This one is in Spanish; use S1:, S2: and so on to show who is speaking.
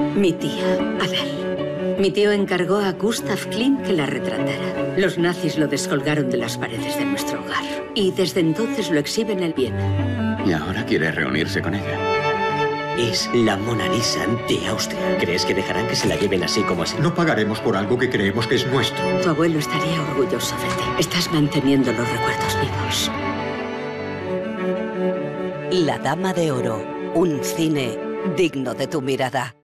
S1: Mi tía, Adal. Mi tío encargó a Gustav Klimt que la retratara. Los nazis lo descolgaron de las paredes de nuestro hogar. Y desde entonces lo exhiben en Viena.
S2: Y ahora quiere reunirse con ella.
S3: Es la Mona Lisa de Austria. ¿Crees que dejarán que se la lleven así como así?
S4: No pagaremos por algo que creemos que es nuestro.
S1: Tu abuelo estaría orgulloso de ti. Estás manteniendo los recuerdos vivos.
S5: La Dama de Oro. Un cine digno de tu mirada.